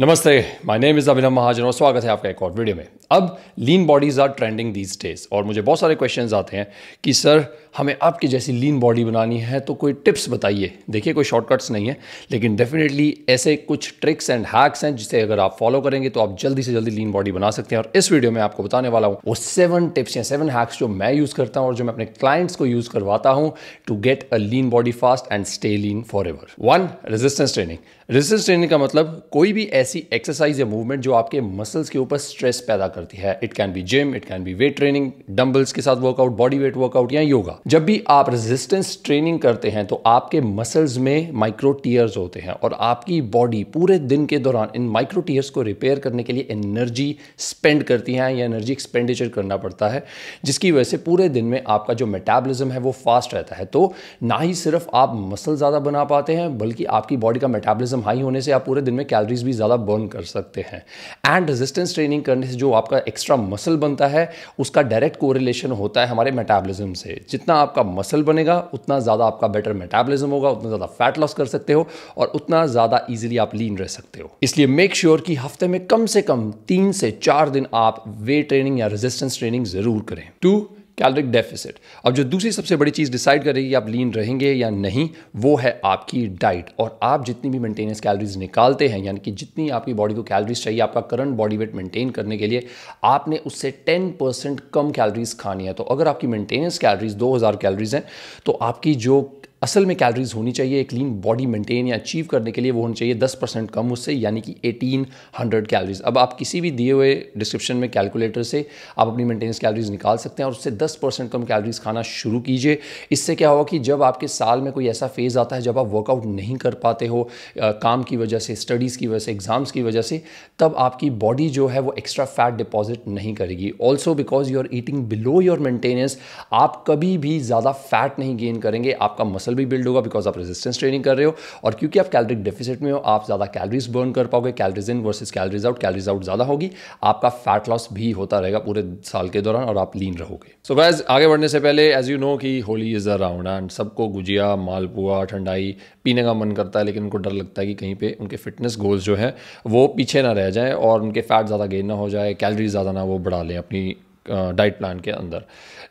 नमस्ते my name is Abhinav Mahajan और स्वागत है आपका एक और वीडियो में। अब lean bodies are trending these days और मुझे बहुत सारे क्वेश्चंस आते हैं कि, सर, हमें आपकी जैसी लीन बॉडी बनानी है तो कोई टिप्स बताइए? देखिए, कोई शॉर्टकट्स नहीं है, लेकिन डेफिनेटली ऐसे कुछ ट्रिक्स एंड हैक्स हैं जिसे अगर आप फॉलो करेंगे तो आप जल्दी से जल्दी लीन बॉडी बना सकते हैं। और इस वीडियो में आपको बताने वाला हूँ, वो सेवन टिप्स या सेवन हैक्स जो मैं यूज़ करता हूँ और जो मैं अपने क्लाइंट्स को यूज़ करवाता हूँ to get a lean body fast and stay lean forever one resistance training resistance training का मतलब कोई भी ऐसी एक्सरसाइज या मूवमेंट जो आपके मसल्स के ऊपर स्ट्रेस पैदा करती है। It can be gym it can be weight training dumbbells के साथ वर्कआउट बॉडी वेट वर्कआउट या योगा जब भी आप रेजिस्टेंस ट्रेनिंग करते हैं तो आपके मसल्स में माइक्रो टीयर्स होते हैं और आपकी बॉडी पूरे दिन के दौरान इन माइक्रो टीयर्स को रिपेयर करने के लिए एनर्जी स्पेंड करती है या एनर्जी एक्सपेंडिचर करना पड़ता है, जिसकी वजह से पूरे दिन में आपका जो मेटाबॉलिज्म है वो फास्ट रहता है। तो ना ही सिर्फ़ आप मसल ज़्यादा बना पाते हैं, बल्कि आपकी बॉडी का मेटाबॉलिज्म हाई होने से आप पूरे दिन में कैलोरीज भी ज़्यादा बर्न कर सकते हैं। एंड रेजिस्टेंस ट्रेनिंग करने से जो आपका एक्स्ट्रा मसल बनता है, उसका डायरेक्ट कोरिलेशन होता है हमारे मेटाबॉलिज्म से। जितना आपका मसल बनेगा, उतना ज़्यादा आपका बेटर मेटाबॉलिज्म होगा, उतना ज़्यादा फैट लॉस कर सकते हो और उतना ज़्यादा ईजिली आप लीन रह सकते हो। इसलिए मेक श्योर sure कि हफ़्ते में कम से कम तीन से चार दिन आप वेट ट्रेनिंग या रेजिस्टेंस ट्रेनिंग ज़रूर करें। Two caloric deficit. अब जो दूसरी सबसे बड़ी चीज़ डिसाइड करेगी आप लीन रहेंगे या नहीं, वो है आपकी डाइट। और आप जितनी भी मेंटेनेंस कैलोरीज निकालते हैं, यानी कि जितनी आपकी बॉडी को कैलोरीज चाहिए आपका करंट बॉडी वेट मेंटेन करने के लिए, आपने उससे टेन परसेंट कम कैलोरीज खानी है। तो अगर आपकी मेंटेनेंस कैलोरीज 2000 कैलोरीज हैं तो आपकी जो असल में कैलोरीज होनी चाहिए, एक लीन बॉडी मेंटेन या अचीव करने के लिए वो होनी चाहिए 10 परसेंट कम उससे, यानी कि 1800 कैलोरीज अब आप किसी भी दिए हुए डिस्क्रिप्शन में कैलकुलेटर से आप अपनी मेंटेनेंस कैलोरीज निकाल सकते हैं और उससे 10 परसेंट कम कैलोरीज खाना शुरू कीजिए। इससे क्या होगा कि जब आपके साल में कोई ऐसा फ़ेज़ आता है जब आप वर्कआउट नहीं कर पाते हो काम की वजह से स्टडीज़ की वजह से एग्ज़ाम्स की वजह से, तब आपकी बॉडी जो है वो एक्स्ट्रा फैट डिपॉजिट नहीं करेगी। Also because you are eating below your maintenance आप कभी भी ज़्यादा फैट नहीं गेन करेंगे, आपका मसल मसल भी बिल्ड होगा बिकॉज़ आप रेजिस्टेंस ट्रेनिंग कर रहे हो। और क्योंकि आप कैलोरिक डेफिसिट में हो, आप ज़्यादा कैलोरीज बर्न कर पाओगे calories in versus calories out calories out ज़्यादा होगी। आपका फैट लॉस भी होता रहेगा पूरे साल के दौरान और आप लीन रहोगे। सो so गैस आगे बढ़ने से पहले एज यू नो कि होली इज़ अराउंड एंड सबको गुजिया, मालपुआ, ठंडाई पीने का मन करता है, लेकिन उनको डर लगता है कि कहीं पे उनके फिटनेस गोल्स जो है, वो पीछे ना रह जाए और उनके फैट ज़्यादा गेन ना हो जाए कैलरीज ज़्यादा ना वो बढ़ा लें अपनी डाइट प्लान के अंदर।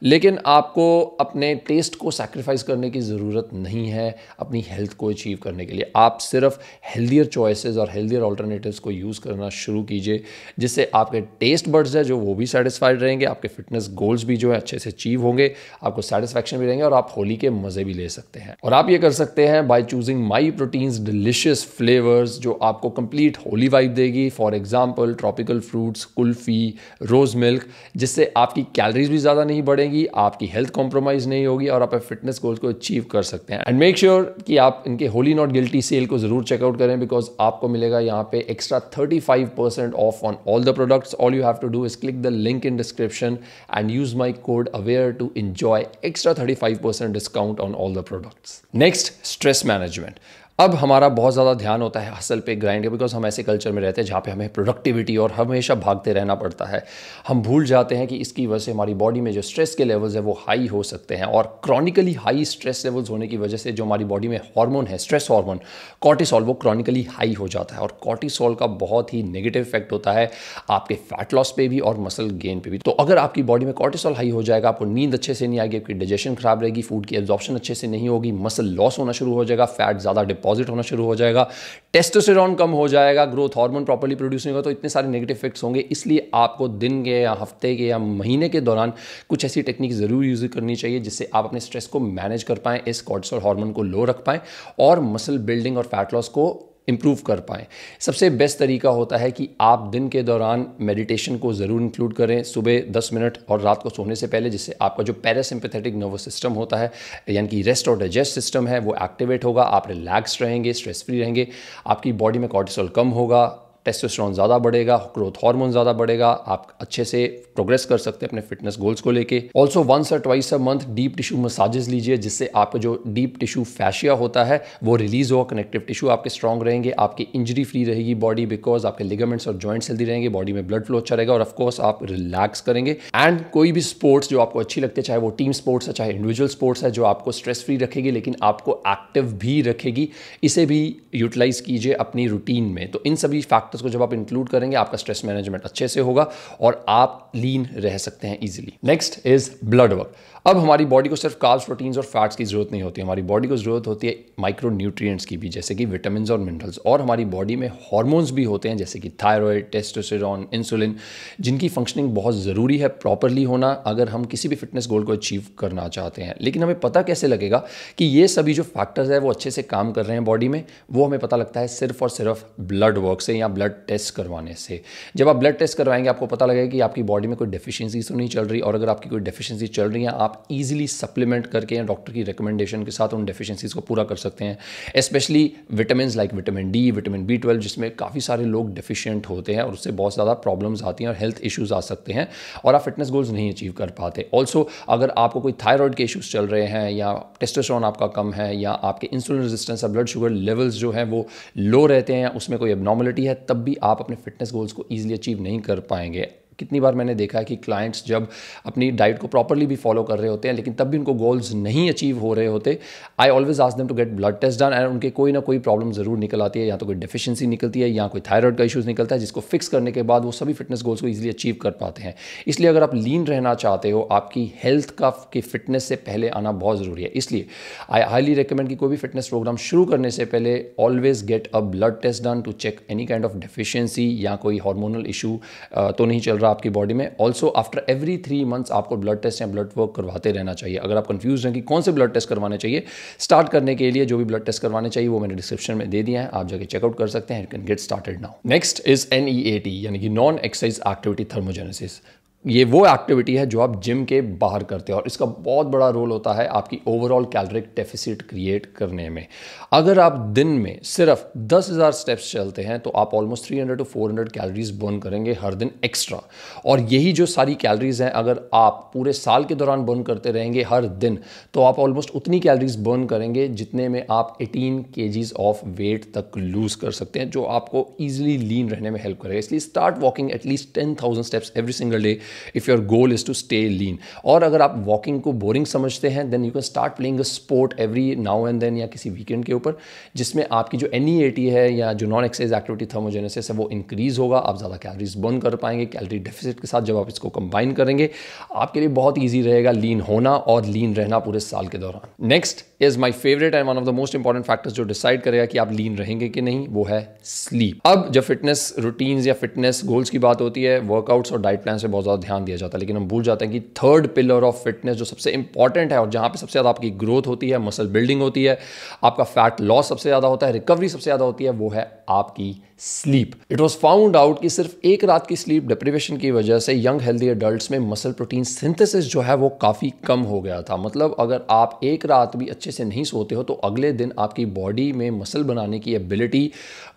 लेकिन आपको अपने टेस्ट को सैक्रिफाइस करने की ज़रूरत नहीं है अपनी हेल्थ को अचीव करने के लिए। आप सिर्फ़ हेल्दियर चॉइसेस और हेल्दियर ऑल्टरनेटिव्स को यूज़ करना शुरू कीजिए, जिससे आपके टेस्ट बर्ड्स है जो वो भी सेटिस्फाइड रहेंगे, आपके फिटनेस गोल्स भी जो है अच्छे से अचीव होंगे, आपको सेटिस्फैक्शन भी रहेंगे और आप होली के मज़े भी ले सकते हैं। और आप ये कर सकते हैं by choosing my proteins delicious flavours जो आपको कंप्लीट होली वाइब देगी। For example tropical fruits kulfi rose milk जिससे आपकी कैलोरीज भी ज़्यादा नहीं बढ़ेंगी, आपकी हेल्थ कॉम्प्रोमाइज़ नहीं होगी और आप फिटनेस गोल्स को अचीव कर सकते हैं. एंड मेक श्योर कि आप इनके होली नॉट गिल्टी सेल को ज़रूर चेकआउट करें बिकॉज़ आपको मिलेगा यहाँ पे extra thirty five percent off on all the products all you have to do is click the link in description and use my code aware to enjoy extra thirty five percent discount on all the products next stress management अब हमारा बहुत ज़्यादा ध्यान होता है hustle पे grind के because हम ऐसे कल्चर में रहते हैं जहाँ पे हमें प्रोडक्टिविटी और हमेशा भागते रहना पड़ता है। हम भूल जाते हैं कि इसकी वजह से हमारी बॉडी में जो स्ट्रेस के लेवल्स है वो हाई हो सकते हैं और क्रॉनिकली हाई स्ट्रेस लेवल्स होने की वजह से जो हमारी बॉडी में हार्मोन है स्ट्रेस हार्मोन कॉर्टिसॉल वो क्रॉनिकली हाई हो जाता है और कॉर्टिसॉल का बहुत ही नेगेटिव इफ़ेक्ट होता है आपके फैट लॉस पे भी और मसल गेन पे भी। तो अगर आपकी बॉडी में कॉर्टिसॉल हाई हो जाएगा, आपको नींद अच्छे से नहीं आएगी, आपकी डाइजेशन खराब रहेगी फ़ूड की एब्जॉर्प्शन अच्छे से नहीं होगी मसल लॉस होना शुरू हो जाएगा फैट ज़्यादा डिपॉजिट होना शुरू हो जाएगा। टेस्टोस्टेरॉन कम हो जाएगा ग्रोथ हार्मोन प्रॉपर्ली प्रोड्यूस नहीं होगा तो इतने सारे नेगेटिव इफेक्ट्स होंगे। इसलिए आपको दिन के या हफ़्ते के या महीने के दौरान कुछ ऐसी टेक्निक ज़रूर यूज़ करनी चाहिए, जिससे आप अपने स्ट्रेस को मैनेज कर पाएँ, इस कॉर्टिसोल हार्मोन को लो रख पाएँ, और मसल बिल्डिंग और फैट लॉस को इम्प्रूव कर पाएँ। सबसे बेस्ट तरीका होता है कि आप दिन के दौरान मेडिटेशन को ज़रूर इंक्लूड करें सुबह 10 मिनट और रात को सोने से पहले, जिससे आपका जो पैरासिम्पथेटिक नर्वस सिस्टम होता है, यानी कि रेस्ट और डाइजेस्ट सिस्टम है, वो एक्टिवेट होगा, आप रिलैक्स रहेंगे स्ट्रेस फ्री रहेंगे, आपकी बॉडी में कॉर्टिसोल कम होगा टेस्टोस्टेरोन ज़्यादा बढ़ेगा ग्रोथ हार्मोन ज़्यादा बढ़ेगा, आप अच्छे से प्रोग्रेस कर सकते हैं अपने फिटनेस गोल्स को लेके। ऑल्सो वंस और twice a month deep tissue massages लीजिए, जिससे आपका जो डीप टिश्यू फैशिया होता है, वो रिलीज़ होगा कनेक्टिव टिश्यू आपके स्ट्रॉन्ग रहेंगे, आपकी इंजरी फ्री रहेगी बॉडी बिकॉज़ आपके लिगामेंट्स और जॉइंट्स हेल्दी रहेंगे बॉडी में ब्लड फ्लो अच्छा रहेगा और ऑफकोर्स आप रिलैक्स करेंगे। एंड कोई भी स्पोर्ट्स जो आपको अच्छी लगती है, चाहे वो टीम स्पोर्ट्स है, चाहे इंडिविजुअल स्पोर्ट्स है, जो आपको स्ट्रेस फ्री रखेगी, लेकिन आपको एक्टिव भी रखेगी, इसे भी यूटिलाइज कीजिए अपनी रूटीन में। तो इन सभी फैक्टर्स फैक्टर्स को जब आप इंक्लूड करेंगे, आपका स्ट्रेस मैनेजमेंट अच्छे से होगा और आप लीन रह सकते हैं easily next is blood work अब हमारी बॉडी को सिर्फ़ कार्ब्स प्रोटीन्स और फैट्स की ज़रूरत नहीं होती। हमारी बॉडी को ज़रूरत होती है माइक्रो न्यूट्रिएंट्स की भी, जैसे कि विटामिन और मिनरल्स और हमारी बॉडी में हॉर्मोन्स भी होते हैं, जैसे कि थायराइड टेस्टोस्टेरॉन इंसुलिन जिनकी फंक्शनिंग बहुत ज़रूरी है प्रॉपरली होना, अगर हम किसी भी फिटनेस गोल को अचीव करना चाहते हैं। लेकिन हमें पता कैसे लगेगा कि ये सभी जो फैक्टर्स है, वो अच्छे से काम कर रहे हैं बॉडी में, वो हमें पता लगता है सिर्फ़ और सिर्फ़ ब्लड वर्क से या ब्लड टेस्ट करवाने से। जब आप ब्लड टेस्ट करवाएँगे, आपको पता लगेगा कि आपकी बॉडी में कोई डेफिशिएंसी तो नहीं चल रही, और अगर आपकी कोई डेफिशिएंसी चल रही है आप ईजिली सप्लीमेंट करके या डॉक्टर की रिकमेंडेशन के साथ उन डेफिशिएंसीज को पूरा कर सकते हैं। Specially vitamin like vitamin D vitamin B twelve जिसमें काफ़ी सारे लोग डिफिशियंट होते हैं और उससे बहुत ज़्यादा प्रॉब्लम्स आती हैं और हेल्थ इशूज़ आ सकते हैं और आप फिटनेस गोल्स नहीं अचीव कर पाते। ऑल्सो अगर आपको कोई थायराइड के इशूज़ चल रहे हैं या टेस्टोस्टेरोन आपका कम है या आपके इंसुलिन रेजिस्टेंस या ब्लड शुगर लेवल्स जो हैं वो लो रहते हैं, उसमें कोई एबनॉर्मलिटी है, तब भी आप अपने फिटनेस गोल्स को ईजिली अचीव नहीं कर पाएँगे। कितनी बार मैंने देखा है कि क्लाइंट्स जब अपनी डाइट को प्रॉपरली भी फॉलो कर रहे होते हैं, लेकिन तब भी उनको गोल्स नहीं अचीव हो रहे होते I always ask them to get blood test done and उनके कोई ना कोई प्रॉब्लम ज़रूर निकल आती है। या तो कोई डेफिशिएंसी निकलती है, या कोई थायराइड का इशूज़ निकलता है, जिसको फिक्स करने के बाद वो सभी फिटनेस गोल्स को ईजिली अचीव कर पाते हैं। इसलिए अगर आप लीन रहना चाहते हो, आपकी हेल्थ का, की फिटनेस से पहले आना बहुत ज़रूरी है। इसलिए आई हाईली रिकमेंड कि कोई भी फिटनेस प्रोग्राम शुरू करने से पहले always get a blood test done to check any kind of deficiency या कोई हार्मोनल इशू तो नहीं चल रहा। आपकी बॉडी में also after every three months आपको ब्लड टेस्ट या ब्लड वर्क करवाते रहना चाहिए। अगर आप कंफ्यूज हैं कि कौन से ब्लड टेस्ट करवाने चाहिए स्टार्ट करने के लिए जो भी ब्लड टेस्ट करवाने चाहिए, वो मैंने डिस्क्रिप्शन में दे दिया है। आप जाके चेकआउट कर सकते हैं। You can get started now next is N यानी कि नॉन एक्सरसाइज एक्टिविटी थर्मोजेनेसिस ये वो एक्टिविटी है जो आप जिम के बाहर करते हैं और इसका बहुत बड़ा रोल होता है आपकी ओवरऑल कैलोरिक डेफिसिट क्रिएट करने में। अगर आप दिन में सिर्फ़ 10,000 स्टेप्स चलते हैं तो आप ऑलमोस्ट 300 टू 400 कैलोरीज बर्न करेंगे हर दिन एक्स्ट्रा और यही जो सारी कैलोरीज हैं अगर आप पूरे साल के दौरान बर्न करते रहेंगे हर दिन तो आप ऑलमोस्ट उतनी कैलोरीज बर्न करेंगे जितने में आप 18 के ऑफ़ वेट तक लूज कर सकते हैं जो आपको ईजिली लीन रहने में हेल्प करेगा। इसलिए start walking at least ten thousand steps every single day if your goal is to stay lean और अगर आप वॉकिंग को बोरिंग समझते हैं then you can start playing a sport every now and then या किसी वीकेंड के ऊपर, जिसमें आपकी जो एन e है या जो नॉन एक्सरसाइज एक्टिविटी थर्मोजेनेसिस है, वो इंक्रीज होगा, आप ज़्यादा कैलरीज बर्न कर पाएँगे कैलरी डेफिसिट के साथ जब आप इसको कंबाइन करेंगे, आपके लिए बहुत ईजी रहेगा लीन होना और लीन रहना पूरे साल के दौरान। Next is my favourite and one of the most important factors जो डिसाइड करेगा कि आप लीन रहेंगे कि नहीं, वो है स्लीप अब जब फिटनेस रूटीन्स या फिटनेस गोल्स की बात होती है वर्कआउट्स और डाइट प्लान से बहुत ज़्यादा ध्यान दिया जाता है, लेकिन हम भूल जाते हैं कि थर्ड पिलर ऑफ़ फिटनेस जो सबसे इंपॉर्टेंट है और जहाँ पे सबसे ज़्यादा आपकी ग्रोथ होती है मसल बिल्डिंग होती है, आपका फैट लॉस सबसे ज़्यादा होता है रिकवरी सबसे ज़्यादा होती है, वो है आपकी sleep it was found out कि सिर्फ़ एक रात की स्लीप डिप्रीवेशन की वजह से यंग हेल्दी एडल्ट में मसल प्रोटीन सिंथेसिस जो है वो काफ़ी कम हो गया था। मतलब अगर आप एक रात भी अच्छे से नहीं सोते हो तो अगले दिन आपकी बॉडी में मसल बनाने की एबिलिटी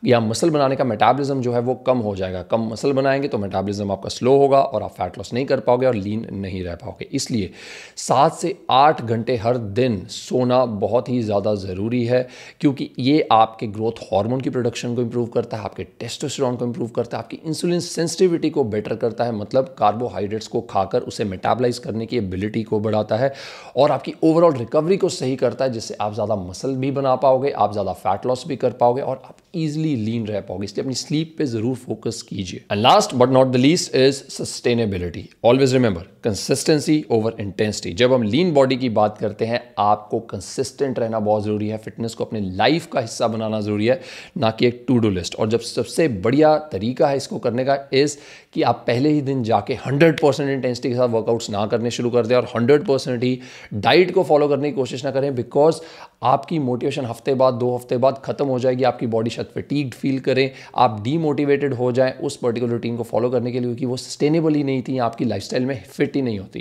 या मसल बनाने का मेटाबॉलिज्म जो है वो कम हो जाएगा। कम मसल बनाएँगे तो मेटाबॉलिज्म आपका स्लो होगा और आप फैट लॉस नहीं कर पाओगे और लीन नहीं रह पाओगे। इसलिए सात से आठ घंटे हर दिन सोना बहुत ही ज़्यादा ज़रूरी है, क्योंकि ये आपके ग्रोथ हार्मोन की प्रोडक्शन को इंप्रूव करता है, आपके टेस्टोस्टेरोन को इंप्रूव करता है, आपकी इंसुलिन सेंसिटिविटी को बेटर करता है मतलब कार्बोहाइड्रेट्स को खाकर उसे मेटाबलाइज करने की एबिलिटी को बढ़ाता है और आपकी ओवरऑल रिकवरी को सही करता है, जिससे आप ज़्यादा मसल भी बना पाओगे, आप ज़्यादा फैट लॉस भी कर पाओगे और आप ईजिली लीन रह पाओगे। इसलिए अपनी स्लीप पे ज़रूर फोकस कीजिए। And last but not the least is sustainability always remember consistency over intensity जब हम लीन बॉडी की बात करते हैं, आपको कंसिस्टेंट रहना बहुत ज़रूरी है। फिटनेस को अपने लाइफ का हिस्सा बनाना ज़रूरी है, ना कि एक टू डू लिस्ट और जब सबसे बढ़िया तरीका है इसको करने का इज़ कि आप पहले ही दिन जाके 100 परसेंट इंटेंसिटी के साथ वर्कआउट्स ना करने शुरू कर दें। और 100 परसेंट ही डाइट को फॉलो करने की कोशिश ना करें बिकॉज़ आपकी मोटिवेशन हफ़्ते बाद, दो हफ़्ते बाद खत्म हो जाएगी, आपकी बॉडी शायद फिटीग्ड फील करें, आप डीमोटिवेटेड हो जाएँ उस पर्टिकुलर रूटीन को फॉलो करने के लिए, क्योंकि वो सस्टेनेबल ही नहीं थी, आपकी लाइफ में फिट ही नहीं होती।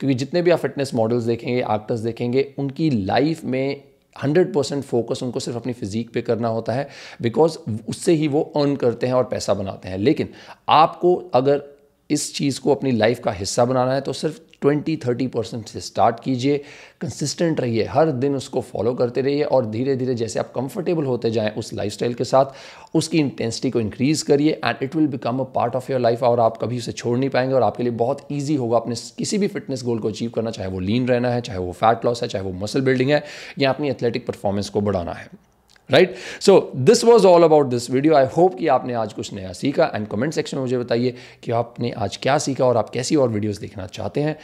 क्योंकि जितने भी आप फिटनेस मॉडल्स देखेंगे एक्टर्स देखेंगे, उनकी लाइफ में हंड्रेड परसेंट फोकस उनको सिर्फ़ अपनी फिजीक पे करना होता है बिकॉज़ उससे ही वो अर्न करते हैं और पैसा बनाते हैं। लेकिन आपको अगर इस चीज़ को अपनी लाइफ का हिस्सा बनाना है तो सिर्फ़ ट्वेंटी थर्टी परसेंट से स्टार्ट कीजिए कंसिस्टेंट रहिए, हर दिन उसको फॉलो करते रहिए और धीरे धीरे जैसे आप कंफर्टेबल होते जाएँ उस लाइफस्टाइल के साथ, उसकी इंटेंसिटी को इंक्रीज़ करिए and it will become a part of your life और आप कभी उसे छोड़ नहीं पाएँगे और आपके लिए बहुत ईजी होगा अपने किसी भी फिटनेस गोल को अचीव करना, चाहे वो लीन रहना है, चाहे वो फैट लॉस है, चाहे वो मसल बिल्डिंग है, या अपनी एथलेटिक परफॉर्मेंस को बढ़ाना है। Right so this was all about this video I hope कि आपने आज कुछ नया सीखा एंड कमेंट सेक्शन में मुझे बताइए कि आपने आज क्या सीखा और आप कैसी और वीडियोस देखना चाहते हैं.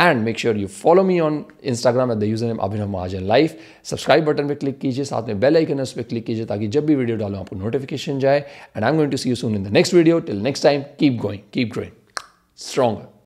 And make sure you follow me on Instagram at the username Abhinav Mahajan life subscribe button पर क्लिक कीजिए, साथ में बेल आइकन उस पर क्लिक कीजिए ताकि जब भी वीडियो डालो आपको नोटिफिकेशन जाए. And I am going to see you soon in the next video till next time keep going keep growing stronger